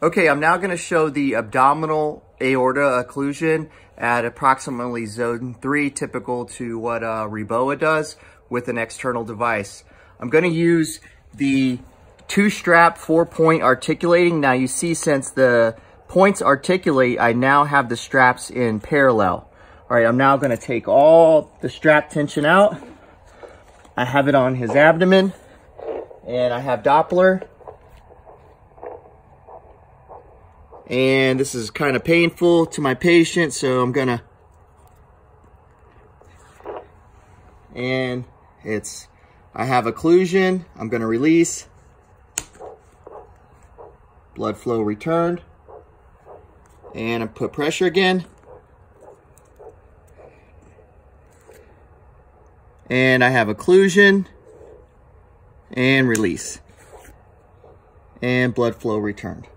Okay, I'm now going to show the abdominal aorta occlusion at approximately zone 3, typical to what uh, REBOA does with an external device. I'm going to use the two-strap four-point articulating. Now you see since the points articulate, I now have the straps in parallel. All right, I'm now going to take all the strap tension out. I have it on his abdomen and I have Doppler and this is kind of painful to my patient so I'm gonna. And it's I have occlusion. I'm gonna release. Blood flow returned. And I put pressure again. And I have occlusion. And release. And blood flow returned